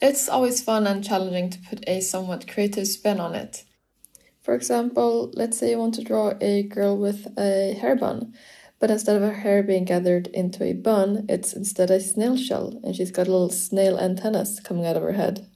It's always fun and challenging to put a somewhat creative spin on it. For example, let's say you want to draw a girl with a hair bun, but instead of her hair being gathered into a bun, it's instead a snail shell, and she's got little snail antennas coming out of her head.